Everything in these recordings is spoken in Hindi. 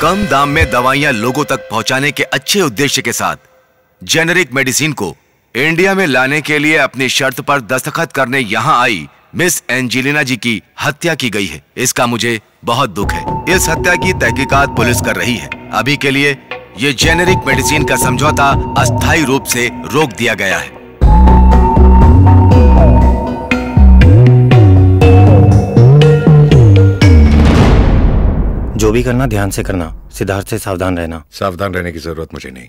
कम दाम में दवाइयाँ लोगों तक पहुँचाने के अच्छे उद्देश्य के साथ जेनेरिक मेडिसिन को इंडिया में लाने के लिए अपनी शर्त पर दस्तखत करने यहाँ आई मिस एंजेलिना जी की हत्या की गई है। इसका मुझे बहुत दुख है। इस हत्या की तहकीकात पुलिस कर रही है। अभी के लिए ये जेनेरिक मेडिसिन का समझौता अस्थायी रूप से रोक दिया गया है। जो भी करना ध्यान से करना सिद्धार्थ से सावधान रहना। सावधान रहने की ज़रूरत मुझे नहीं।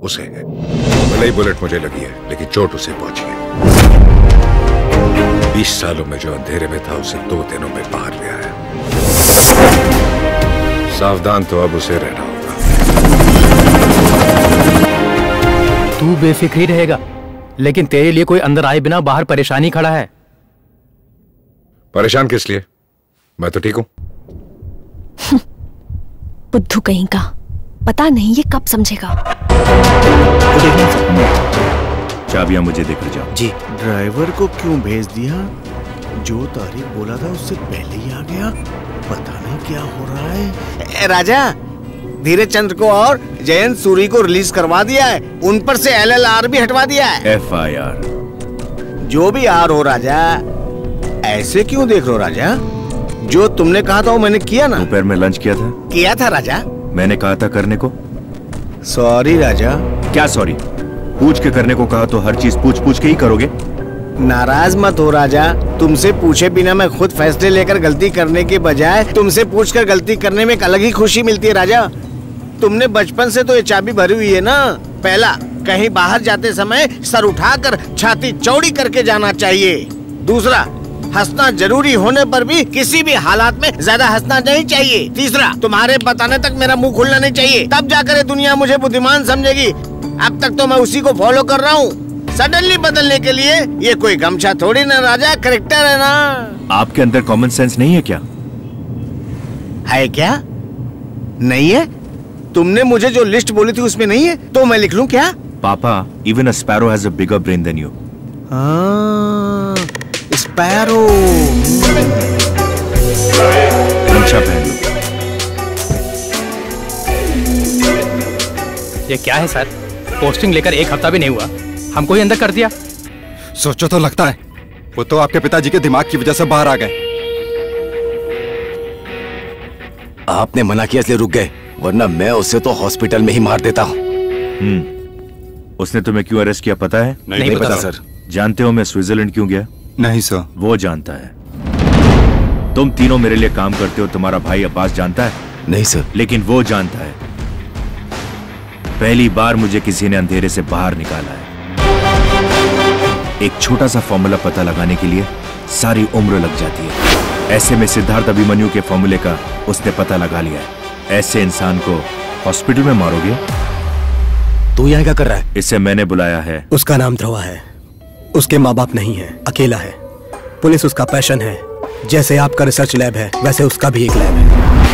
उसे है। भले ही बुलेट मुझे लगी है लेकिन चोट उसे पहुँची है। बीस सालों में जो अंधेरे में था उसे दो दिनों में बाहर ले आया। सावधान तो अब उसे रहना होगा। तू बेफिक्री रहेगा लेकिन तेरे लिए कोई अंदर आए बिना बाहर परेशानी खड़ा है। परेशान किस लिए? मैं तो ठीक हूँ। बुद्धू कहीं का। पता नहीं ये कब समझेगा। चाबियाँ मुझे देकर जाओ। जी। ड्राइवर को क्यों भेज दिया? जो तारीख बोला था उससे पहले ही आ गया। पता नहीं क्या हो रहा है। ए, राजा धीरे चंद्र को और जयंत सूरी को रिलीज़ करवा दिया है। उन पर से एलएलआर भी हटवा दिया है। एफ़ आई आर जो भी आर हो राजा ऐसे क्यों देख रहे हो राजा? जो तुमने कहा था वो मैंने किया ना। दोपहर में लंच किया था। किया था राजा। मैंने कहा था करने को। सॉरी राजा। क्या सॉरी पूछ के करने को कहा तो हर चीज़ पूछ पूछ के ही करोगे। नाराज़ मत हो राजा। तुमसे पूछे बिना मैं खुद फैसले लेकर गलती करने के बजाय तुमसे पूछकर गलती करने में एक अलग ही खुशी मिलती है राजा। तुमने बचपन से तो ये चाबी भरी हुई है ना। पहला कहीं बाहर जाते समय सर उठाकर छाती चौड़ी करके जाना चाहिए। दूसरा हंसना ज़रूरी होने पर भी किसी भी हालात में ज़्यादा हंसना नहीं चाहिए। तीसरा तुम्हारे बताने तक मेरा मुँह खुलना नहीं चाहिए। तब जाकर दुनिया मुझे बुद्धिमान समझेगी। अब तक तो मैं उसी को फॉलो कर रहा हूँ। सडनली बदलने के लिए ये कोई गमछा थोड़ी ना राजा करेक्टर है ना। आपके अंदर कॉमन सेंस नहीं है क्या? है क्या? नहीं है? तुमने मुझे जो लिस्ट बोली थी उसमें नहीं है? तो मैं लिख लूँ क्या? पापा even a sparrow has a bigger brain than you sparrow गमछा पहन लो। ये क्या है सर? पोस्टिंग लेकर एक हफ़्ता भी नहीं हुआ। हमको ही अंदर कर दिया। सोचो तो लगता है। वो तो आपके पिताजी के दिमाग की वजह से बाहर आ गए। आपने मना किया इसलिए रुक गए वरना मैं उसे तो हॉस्पिटल में ही मार देता हूँ। हम्म। उसने तुम्हें क्यों अरेस्ट किया पता है? नहीं, नहीं पता, पता सर। जानते हो मैं स्विट्जरलैंड क्यों गया? नहीं सर वो जानता है। तुम तीनों मेरे लिए काम करते हो तुम्हारा भाई अब्बास जानता है? नहीं सर लेकिन वो जानता है। पहली बार मुझे किसी ने अंधेरे से बाहर निकाला है। एक छोटा सा फॉर्मूला पता लगाने के लिए सारी उम्र लग जाती है। ऐसे में सिद्धार्थ अभिमन्यु के फॉर्मूले का उसने पता लगा लिया है। ऐसे इंसान को हॉस्पिटल में मारोगे? तू यहाँ क्या कर रहा है? इसे मैंने बुलाया है। उसका नाम ध्रुवा है। उसके माँ बाप नहीं है, अकेला है। पुलिस उसका पैशन है। जैसे आपका रिसर्च लैब है, वैसे उसका भी एक लैब है।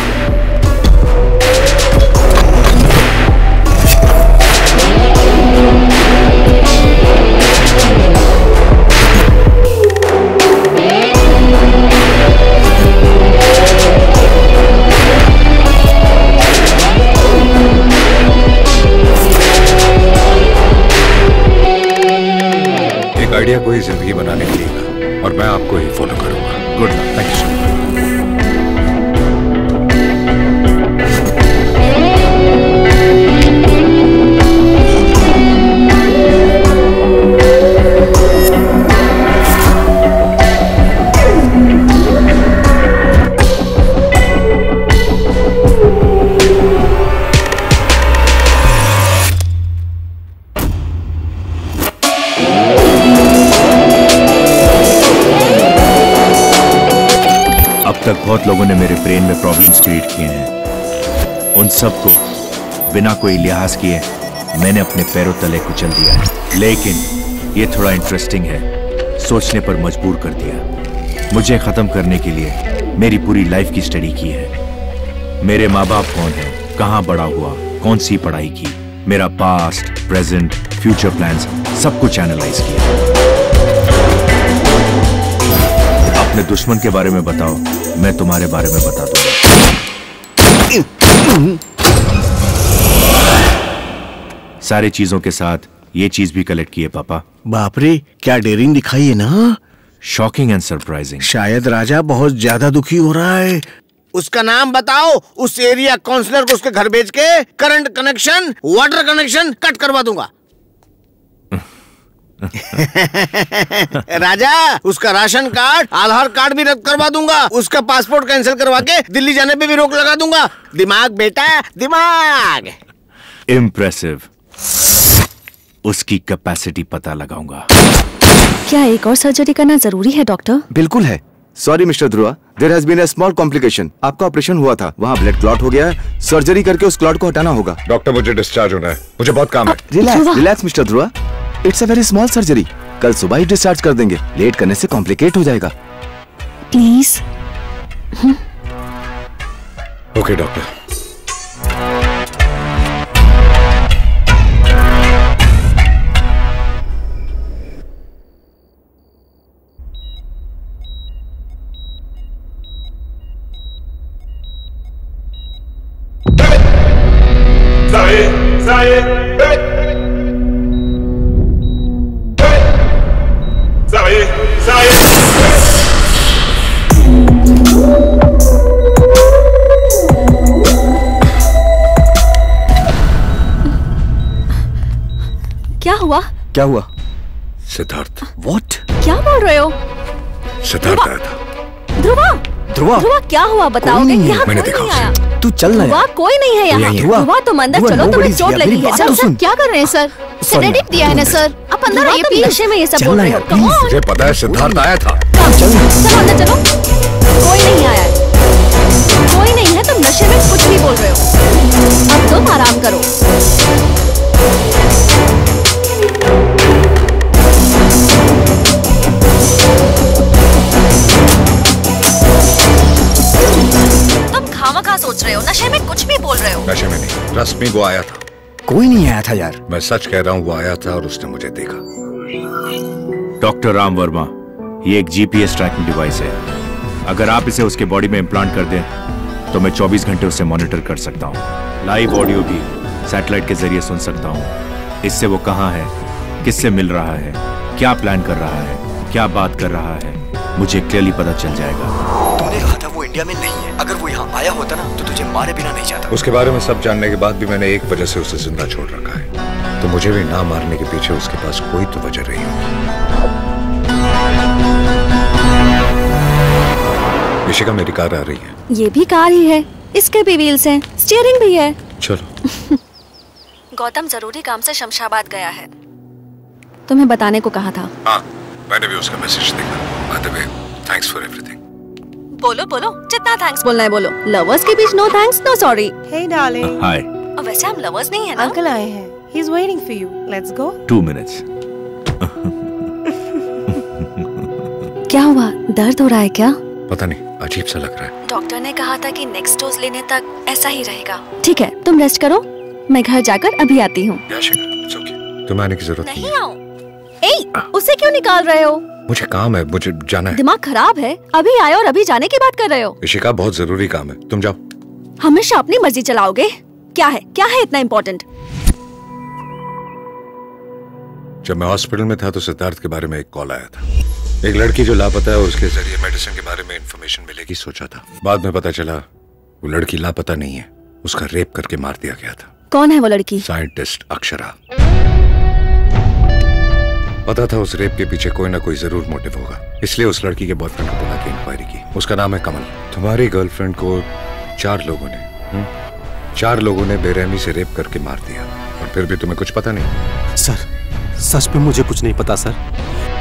एक आइडिया प्रॉब्लम्स क्रिएट किए हैं। उन सबको बिना कोई लिहाज किए मैंने अपने पैरों तले कुचल दिया। है लेकिन ये थोड़ा इंटरेस्टिंग है, सोचने पर मजबूर कर दिया। मुझे खत्म करने के लिए मेरी पूरी लाइफ की स्टडी की है। मेरे माँ बाप कौन है? कहाँ बड़ा हुआ? कौन सी पढ़ाई की? मेरा पास्ट प्रेजेंट फ्यूचर प्लान्स सब कुछ एनालाइज किया। अपने दुश्मन के बारे में बताओ। मैं तुम्हारे बारे में बता दूँगा। सारी चीज़ों के साथ ये चीज़ भी कलेक्ट की है पापा। बाप रे क्या डेरिंग दिखाई है ना? शॉकिंग एंड सरप्राइजिंग शायद राजा बहुत ज़्यादा दुखी हो रहा है। उसका नाम बताओ उस एरिया काउंसलर को उसके घर भेज के current connection water connection cut करवा दूँगा। राजा उसका राशन कार्ड आधार कार्ड भी रद्द करवा दूँगा। उसका पासपोर्ट कैंसिल करवा के दिल्ली जाने पे भी रोक लगा दूँगा। दिमाग बेटा दिमाग। इम्प्रेसिव उसकी कैपेसिटी पता लगाऊँगा। क्या एक और सर्जरी करना ज़रूरी है डॉक्टर बिल्कुल है। Sorry mister Dhruva there has been small complication आपका ऑपरेशन हुआ था। वहाँ ब्लड क्लॉट हो गया है। सर्जरी करके उस क्लॉट को हटाना होगा। डॉक्टर मुझे डिस्चार्ज होना है। मुझे बहुत काम है। Relax relax mister Dhruva it's a very small surgery कल सुबह ही डिस्चार्ज कर देंगे। लेट करने से कॉम्प्लिकेट हो जाएगा। प्लीज़ ओके डॉक्टर क्या हुआ? सिद्धार्थ। वॉट क्या बोल रहे हो? सिद्धार्थ आया था। ध्रुवा? ध्रुवा? ध्रुवा क्या हुआ? है, यहाँ मैंने कोई देखा नहीं आया। तू चल ना ध्रुवा यार। कोई नहीं है यहाँ। ध्रुवा तुम अंदर चलो तुम्हें चोट लगी है। सर तो सर क्या कर रहे हैं सर? सेडेटिव दिया है ना सर। आप अंदर आइए प्लीज़ नशे में ये सब बोल रहे हो। Come on. मुझे पता है सिद्धार्थ आया था। चलो अंदर चलो। कोई नहीं आया। है कोई नहीं है तुम नशे में कुछ भी बोल रहे हो। अब तुम आराम करो। सोच रहे हो? नशे में कुछ भी बोल रहे हो। नशे में नहीं। रश्मि वो आया था। कोई नहीं आया था यार। मैं सच कह रहा हूँ वो आया था और उसने मुझे देखा। डॉक्टर राम वर्मा ये एक जीपीएस ट्रैकिंग डिवाइस है। अगर आप इसे उसके बॉडी में इम्प्लांट कर दें तो मैं 24 घंटे उसे मॉनिटर कर सकता हूँ। लाइव ऑडियो भी सैटेलाइट के ज़रिए सुन सकता हूँ। इससे वो कहाँ है? किससे मिल रहा है? क्या प्लान कर रहा है? क्या बात कर रहा है? मुझे क्लियरली पता चल जाएगा। इंडिया में नहीं है। अगर वो यहाँ आया होता ना तो तुझे मारे बिना नहीं जाता। उसके बारे में सब जानने के बाद भी मैंने एक वजह से उसे ज़िंदा छोड़ रखा है। तो मुझे भी ना मारने के पीछे उसके पास कोई तो वजह रही होगी। ऋषिका मेरी कार आ रही है। ये भी कार ही है। इसके भी व्हील्स हैं। स्टीयरिंग भी है। चलो। गौतम ज़रूरी काम से शमशाबाद गया है। तुम्हें बताने को कहा था। हाँ मैंने भी उसका मैसेज देखा। थैंक्स फॉर एवरीथिंग बोलो बोलो। जितना थैंक्स बोलना है बोलो। लवर्स के बीच no thanks no sorry Hey, darling. Hi वैसे हम लवर्स नहीं है ना? Uncle आए हैं. He's waiting for you. Let's go. Two minutes क्या हुआ? दर्द हो रहा है क्या? पता नहीं अजीब सा लग रहा है। डॉक्टर ने कहा था कि नेक्स्ट डोज लेने तक ऐसा ही रहेगा। ठीक है तुम रेस्ट करो। मैं घर जाकर अभी आती हूँ। या तुम्हें आने की ज़रूरत नहीं नहीं आओ उसे क्यों निकाल रहे हो? मुझे काम है मुझे जाना है। दिमाग खराब है अभी आए और अभी जाने की बात कर रहे हो। ऋषिका बहुत ज़रूरी काम है। तुम जाओ। हमेशा अपनी मर्ज़ी चलाओगे। क्या है क्या है इतना इम्पोर्टेंट जब मैं हॉस्पिटल में था तो सिद्धार्थ के बारे में एक कॉल आया था। एक लड़की जो लापता है उसके ज़रिए मेडिसिन के बारे में इन्फॉर्मेशन मिलेगी सोचा था। बाद में पता चला वो लड़की लापता नहीं है। उसका रेप करके मार दिया गया था। कौन है वो लड़की? साइंटिस्ट अक्षरा। पता था उस रेप के पीछे कोई ना कोई ज़रूर मोटिव होगा। इसलिए उस लड़की के बॉयफ्रेंड को बुला के इंक्वायरी की। उसका नाम है कमल। तुम्हारी गर्लफ्रेंड को चार लोगों ने हुँ? चार लोगों ने बेरहमी से रेप करके मार दिया। और फिर भी तुम्हें कुछ पता नहीं? सर सच में मुझे कुछ नहीं पता सर।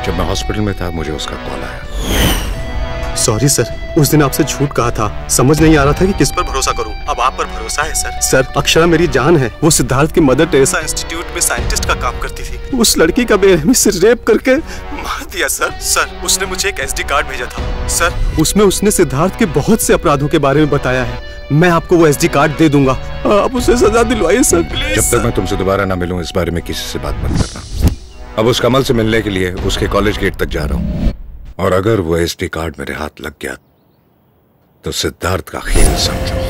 जब मैं हॉस्पिटल में था मुझे उसका कॉल आया। सॉरी सर उस दिन आपसे झूठ कहा था। समझ नहीं आ रहा था कि किस पर भरोसा करूँ। अब आप पर भरोसा है सर सर अक्षरा मेरी जान है। वो सिद्धार्थ की मदर टेरेसा इंस्टीट्यूट में साइंटिस्ट का काम करती थी। उस लड़की का बेरहमी से रेप करके मार दिया सर। सर उसने मुझे एक एसडी कार्ड भेजा था। सर। उसमें उसने सिद्धार्थ के बहुत से अपराधों के बारे में बताया है। मैं आपको वो एसडी कार्ड दे दूँगा। आप उसे सजा दिलवाइए सर प्लीज़। जब तक मैं तुमसे दोबारा ना मिलूं इस बारे में किसी से बात मत करना। अब उस कमल से मिलने के लिए उसके कॉलेज गेट तक जा रहा हूँ। और अगर वो एसडी कार्ड मेरे हाथ लग गया तो सिद्धार्थ का खेल समझो।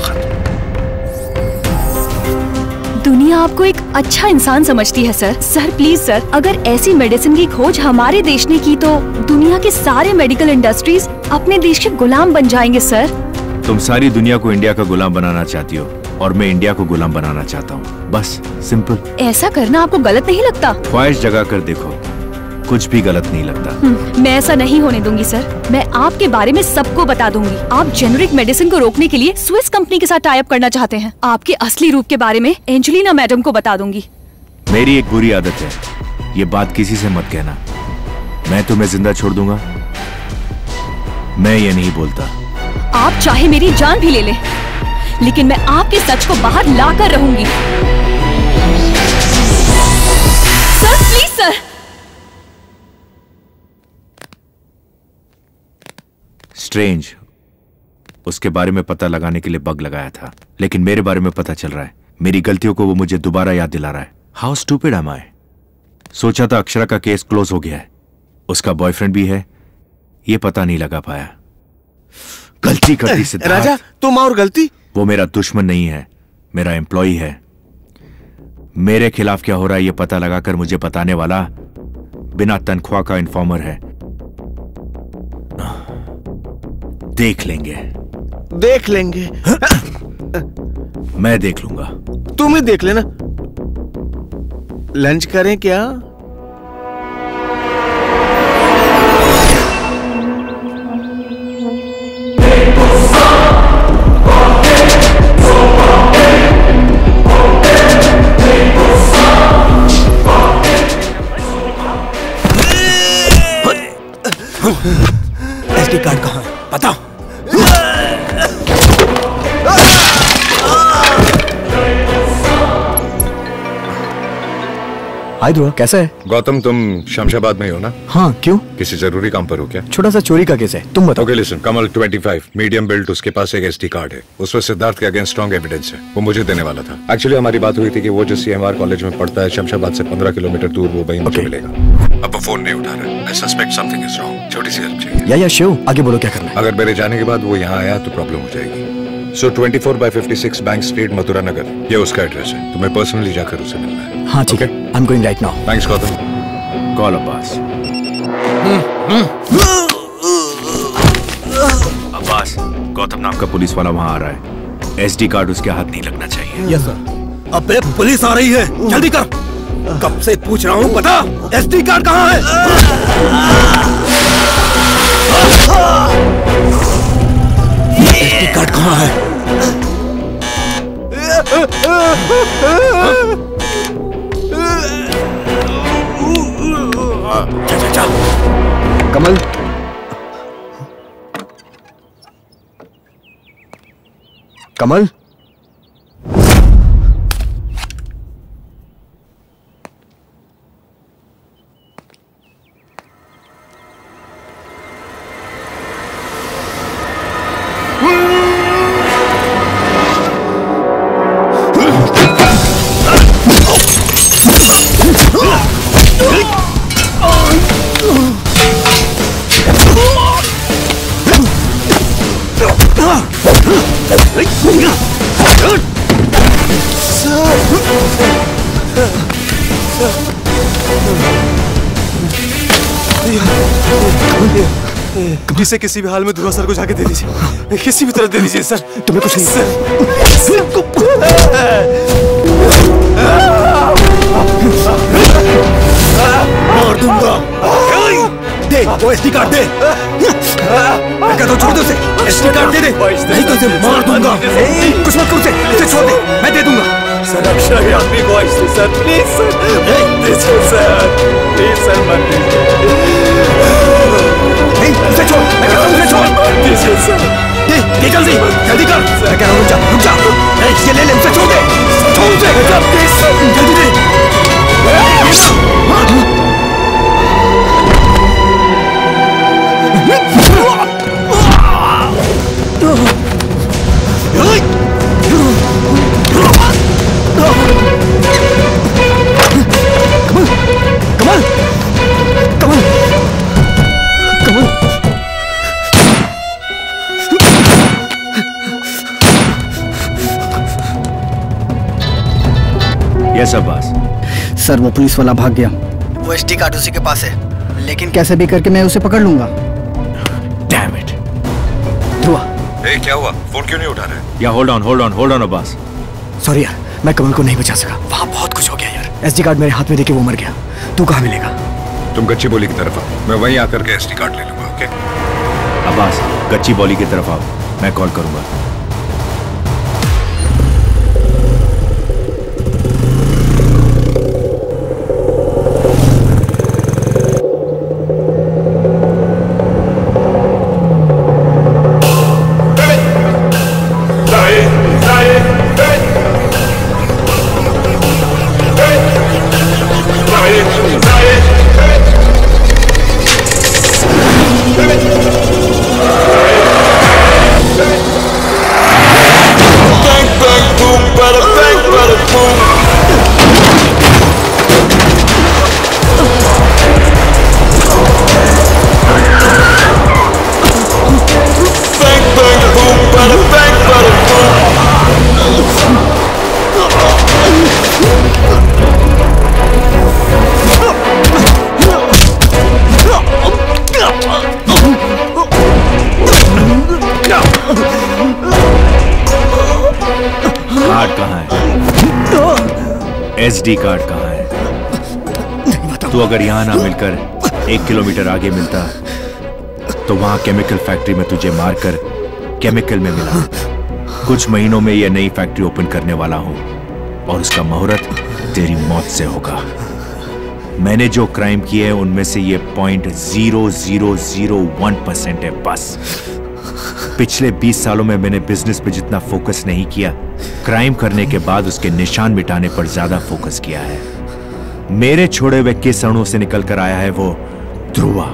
दुनिया आपको एक अच्छा इंसान समझती है सर। सर प्लीज़ सर अगर ऐसी मेडिसिन की खोज हमारे देश ने की तो दुनिया के सारे मेडिकल इंडस्ट्रीज़ अपने देश के गुलाम बन जाएँगे सर। तुम सारी दुनिया को इंडिया का गुलाम बनाना चाहती हो और मैं इंडिया को गुलाम बनाना चाहता हूँ। बस सिंपल ऐसा करना आपको गलत नहीं लगता? ख्वाहिश जगा कर देखो कुछ भी गलत नहीं लगता। हम्म, मैं ऐसा नहीं होने दूँगी सर। मैं आपके बारे में सबको बता दूँगी। आप जेनरिक मेडिसिन को रोकने के लिए स्विस कंपनी के साथ टाइप करना चाहते हैं। आपके असली रूप के बारे में एंजेलिना मैडम को बता दूँगी। मेरी एक बुरी आदत है। ये बात किसी से मत कहना। मैं तुम्हें ज़िंदा छोड़ दूँगा। मैं ये नहीं बोलता। आप चाहे मेरी जान भी ले लें लेकिन मैं आपके सच को बाहर ला कर रहूँगी। सर प्लीज़ सर स्ट्रेंज उसके बारे में पता लगाने के लिए बग लगाया था। लेकिन मेरे बारे में पता चल रहा है। मेरी गलतियों को वो मुझे दोबारा याद दिला रहा है। हाउ स्टूपिड एम आई सोचा था अक्षरा का केस क्लोज हो गया है। उसका बॉयफ्रेंड भी है। ये पता नहीं लगा पाया। गलती कर दी सिद्धार्थ। राजा तुम और गलती? वो मेरा दुश्मन नहीं है। मेरा एम्प्लॉय है। मेरे खिलाफ क्या हो रहा है ये पता लगाकर मुझे बताने वाला? बिना तनख्वाह का इन्फॉर्मर है। देख लेंगे। देख लेंगे। मैं देख लूँगा। तुम ही देख लेना। लंच करें क्या? एसडी कार्ड हाय ध्रुव कैसा है? गौतम तुम शमशाबाद में ही ना? हाँ क्यों? किसी ज़रूरी काम पर हो क्या? छोटा सा चोरी का केस है तुम बताओ। Okay listen Kamal 25 medium built उसके पास एक एसडी कार्ड है। उसमें सिद्धार्थ के अगेंस्ट स्ट्रॉन्ग एविडेंस है। वो मुझे देने वाला था। एक्चुअली हमारी बात हुई थी कि वो जो सीएमआर कॉलेज में पढ़ता है शमशाबाद से 15 किलोमीटर दूर वो वहीं मुझे मिलेगा। अब फ़ोन नहीं उठा रहा। I suspect something is wrong छोटी सी हेल्प चाहिए। या या शिव आगे बोलो क्या करना अगर मेरे जाने के बाद वो यहाँ आया तो प्रॉब्लम हो जाएगी। So 24 by 56 bank street Mathura Nagar ये उसका एड्रेस है तुम्हें पर्सनली जाकर उसे मिलना है हाँ ठीक है. I am going right now thanks Gautam call Abbas Abbas Gautam नाम का पुलिस वाला वहाँ आ रहा है। एसडी कार्ड उसके हाथ नहीं लगना चाहिए। यस सर अबे पुलिस आ रही है। जल्दी कर। कब से पूछ रहा हूँ बता एसडी कार्ड कहाँ है? एसडी कार्ड कहाँ है? जा। कमल कमल कभी से किसी भी हाल में ध्रुवा सर को जाके दे दीजिए। किसी भी तरह दे दीजिए सर। तुम्हें कुछ नहीं मार दूँगा। दे वो एसडी कार्ड दे। मैं कहता हूँ छोड़ दे उसे। एसडी कार्ड दे दे। नहीं तो इसे मार दूँगा। कुछ मत कर उसे। इसे छोड़ दे। मैं दे दूँगा। सर अक्षरा की आखिरी ख्वाहिश थी sir. Please sir sir. Sir वो पुलिस वाला भाग गया। वो एसडी कार्ड उसी के पास है। लेकिन कैसे भी करके मैं उसे पकड़ लूँगा। Damn it Dhruva. ए, क्या हुआ? फ़ोन क्यों नहीं उठा रहे? या hold on hold on hold on Abbas sorry यार मैं कमल को नहीं बचा सका। वहाँ बहुत कुछ हो गया यार। एसडी कार्ड मेरे हाथ में देके वो मर गया। तू कहाँ मिलेगा? तुम गच्ची बोली की तरफ़ आओ। मैं वहीं आकर के एसडी कार्ड ले लूँगा ओके अब्बास गच्ची बॉली की तरफ़ आओ। मैं कॉल करूँगा। एसडी कार्ड कहाँ है? तू अगर यहाँ ना मिलकर एक किलोमीटर आगे मिलता तो वहाँ केमिकल फैक्ट्री में तुझे मारकर केमिकल में मिला। कुछ महीनों में यह नई फैक्ट्री ओपन करने वाला हूँ, और उसका मुहूर्त तेरी मौत से होगा। मैंने जो क्राइम किए हैं, उनमें से ये point zero zero zero one percent है, बस। पिछले 20 सालों में मैंने बिज़नेस पे जितना फोकस नहीं किया क्राइम करने के बाद उसके निशान मिटाने पर ज़्यादा फोकस किया है। मेरे छोड़े हुए किस अणु से निकल कर आया है वो ध्रुवा।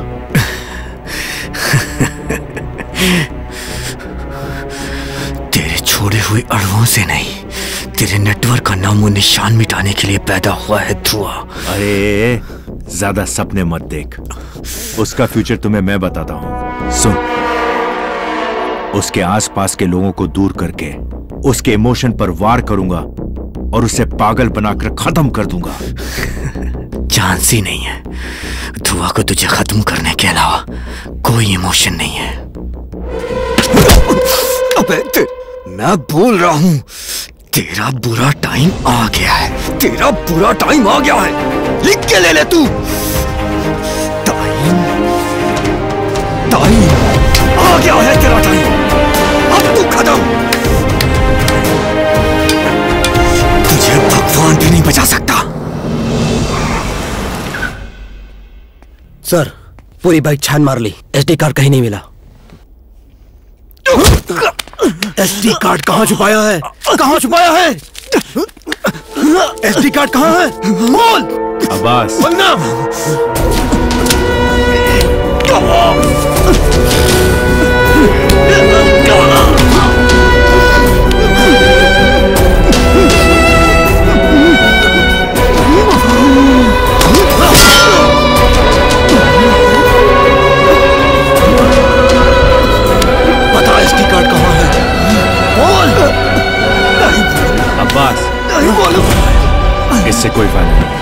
तेरे छोड़े हुए अड़ुओं से नहीं तेरे नेटवर्क का नामो निशान मिटाने के लिए पैदा हुआ है ध्रुआ अरे ज़्यादा सपने मत देख। उसका फ्यूचर तुम्हें मैं बताता हूँ। सुन। उसके आसपास के लोगों को दूर करके उसके इमोशन पर वार करूँगा और उसे पागल बनाकर खत्म कर दूँगा। चांस ही नहीं है। ध्रुआ को तुझे खत्म करने के अलावा कोई इमोशन नहीं है। अबे ते, मैं बोल रहा हूँ तेरा बुरा टाइम आ गया है। तेरा बुरा टाइम आ गया है। लिख के ले ले तू। टाइम टाइम आ गया है तेरा टाइम तू खत्म तुझे भगवान भी नहीं बचा सकता। सर पूरी बाइक छान मार ली। एसडी कार्ड कहीं नहीं मिला। एसडी कार्ड कहाँ छुपाया है? कहाँ छुपाया है? एसडी कार्ड कहाँ है? बोल। अब्बास। बता एसडी कार्ड कहाँ है? अब्बास इससे कोई फ़ायदा नहीं।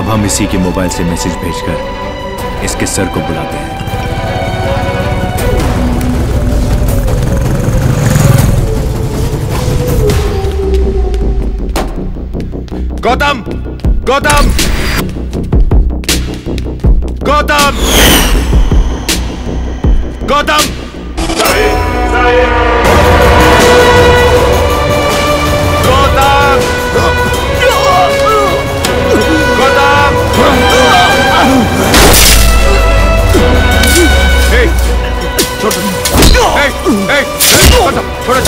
अब हम इसी के मोबाइल से मैसेज भेजकर इसके सर को बुलाते हैं। गौतम गौतम गौतम गौतम गौतम गौतम हे छोड़ हे हे गौतम छोड़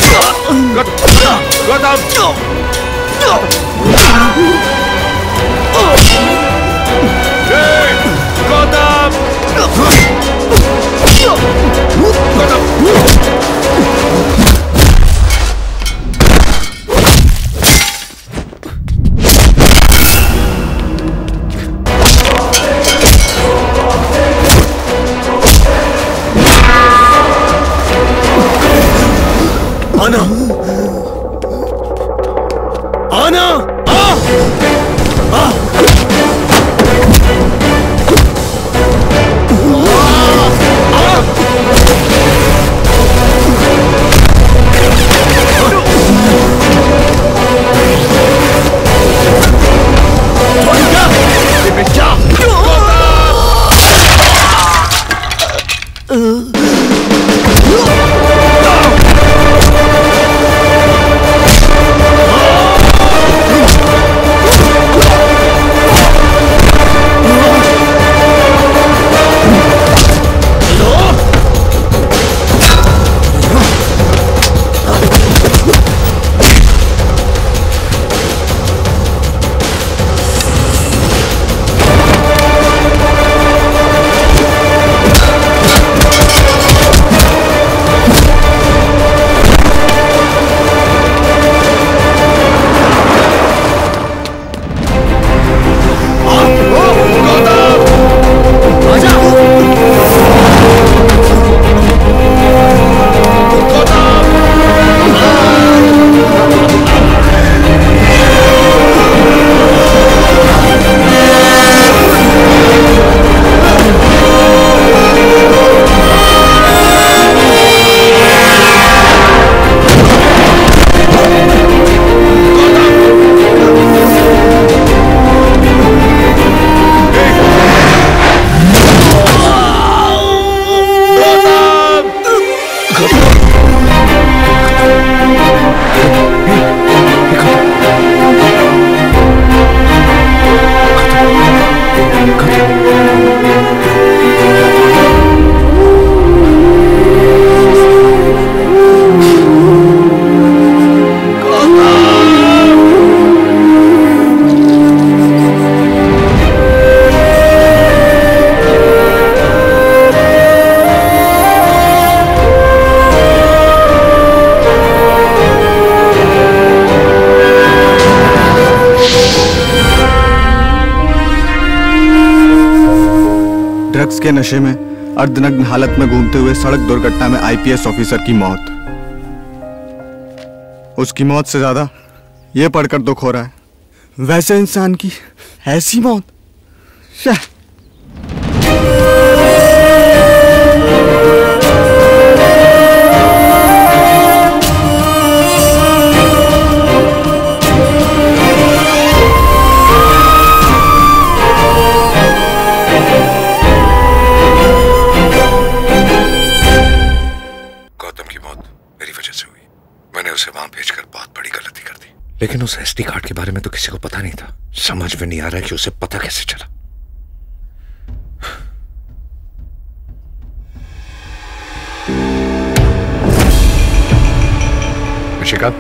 गौतम गौतम हे गौतम गौतम के नशे में अर्धनग्न हालत में घूमते हुए सड़क दुर्घटना में आईपीएस ऑफिसर की मौत। उसकी मौत से ज़्यादा यह पढ़कर दुख हो रहा है। वैसे इंसान की ऐसी मौत? लेकिन उस एसडी कार्ड के बारे में तो किसी को पता नहीं था। समझ में नहीं आ रहा कि उसे पता कैसे चला। ऋषिका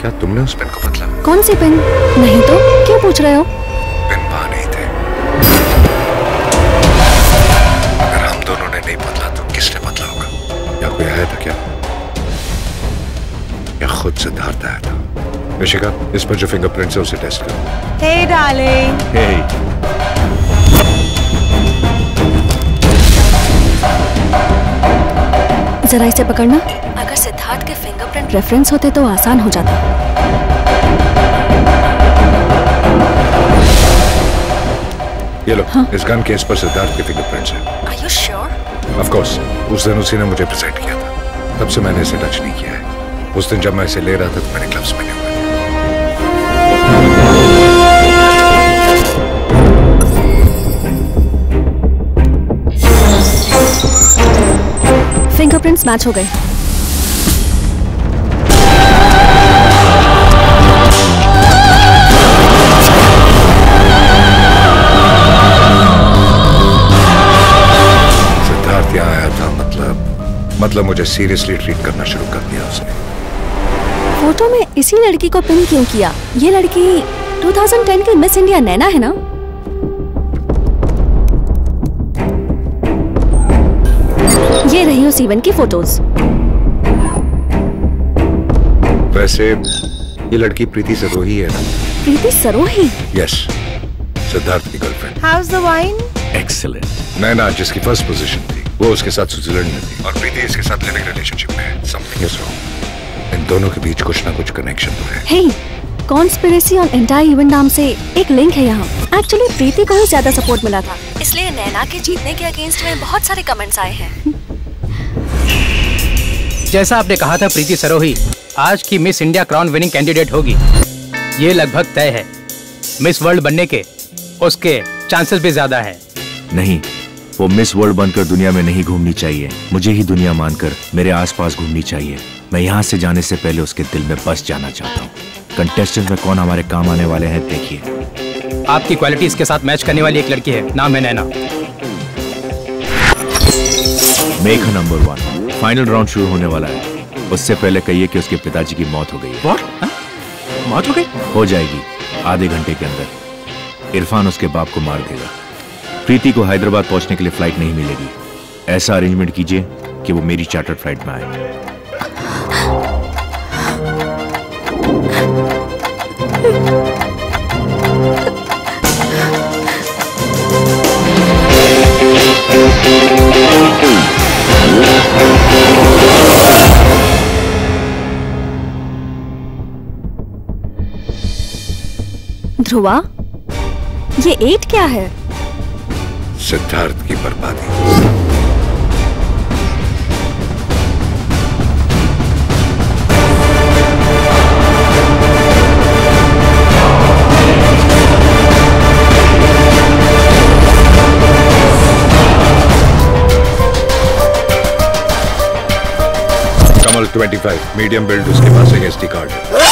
क्या तुमने उस पेन को बदला? कौन सी पेन? नहीं तो क्यों पूछ रहे हो? पेन वहाँ नहीं थे। अगर हम दोनों ने नहीं बदला तो किसने बदला होगा? या कोई आया था क्या? या खुद सिद्धार्थ आया था? ऋषिका इस पर जो फिंगरप्रिंट्स है उसे टेस्ट करो Hey, darling. जरा इसे पकड़ना। अगर सिद्धार्थ के फिंगरप्रिंट रेफरेंस होते तो आसान हो जाता। ये लो हाँ? इस गन केस पर सिद्धार्थ के फिंगरप्रिंट्स हैं। Are you sure? Of course उस दिन उसी ने मुझे प्रेजेंट किया था। तब से मैंने इसे टच नहीं किया है। उस दिन जब मैं इसे ले रहा था तो मैंने ग्लव्स पहने हुए। फिंगरप्रिंट्स मैच हो गए। सिद्धार्थ यहाँ आया था मतलब मतलब मुझे सीरियसली ट्रीट करना शुरू कर दिया उसने। फ़ोटो में इसी लड़की को पिन क्यों किया? ये लड़की 2010 की मिस इंडिया नैना है ना? ये रही उस इवेंट की फ़ोटोज़। वैसे ये लड़की प्रीति सरोही है ना? प्रीति सरोही? यस सिद्धार्थ की girlfriend How's the wine? Excellent Naina जिसकी फ़र्स्ट पोजीशन थी। वो उसके साथ स्विट्जरलैंड में थी। और प्रीति इसके साथ लिविंग रिलेशनशिप में है। समथिंग इज़ रॉन्ग इन दोनों के बीच कुछ ना कुछ कनेक्शन तो है। Hey conspiracy on entire event नाम से एक लिंक है यहाँ। एक्चुअली प्रीति को ही ज़्यादा सपोर्ट मिला था। इसलिए नैना के जीतने के अगेंस्ट में बहुत सारे कमेंट्स आए हैं। जैसा आपने कहा था प्रीति सरोही आज की miss India crown winning candidate होगी। ये लगभग तय है। मिस वर्ल्ड बनने के उसके चांसेस भी ज़्यादा है। नहीं वो मिस वर्ल्ड बनकर दुनिया में नहीं घूमनी चाहिए। मुझे ही दुनिया मानकर मेरे आसपास घूमनी चाहिए। मैं यहाँ से जाने से पहले उसके दिल में बस जाना चाहता हूँ। कंटेस्टेंट में कौन हमारे काम आने वाले हैं देखिए। आपकी क्वालिटी के साथ मैच करने वाली एक लड़की है। नाम है Naina. Megha number one. Final round शुरू होने वाला है। उससे पहले कहिए कि उसके पिताजी की मौत हो गई है। मौत हो गई? हो जाएगी आधे घंटे के अंदर। इरफान उसके बाप को मार देगा। प्रीति को हैदराबाद पहुँचने के लिए फ़्लाइट नहीं मिलेगी। ऐसा अरेंजमेंट कीजिए कि वो मेरी चार्टर्ड फ़्लाइट में आए। ध्रुवा, ये एट क्या है? सिद्धार्थ की बर्बादी। कमल 25 मीडियम बिल्ड उसके पास एक एसडी कार्ड है।